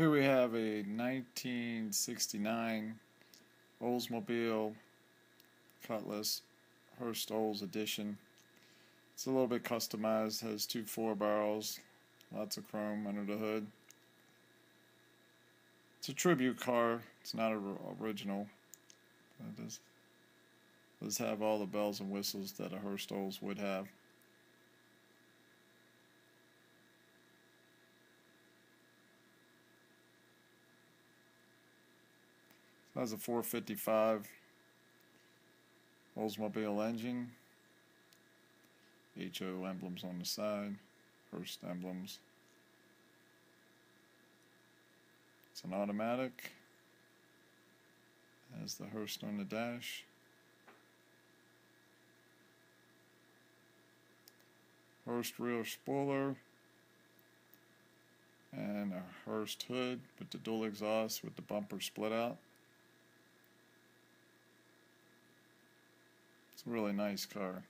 Here we have a 1969 Oldsmobile Cutlass Hurst Olds edition. It's a little bit customized, has two four barrels, lots of chrome under the hood. It's a tribute car, it's not original. It does, does have all the bells and whistles that a Hurst Olds would have. Has a 455 Oldsmobile engine, HO emblems on the side, Hurst emblems. It's an automatic, has the Hurst on the dash. Hurst rear spoiler and a Hurst hood with the dual exhaust with the bumper split out. It's a really nice car.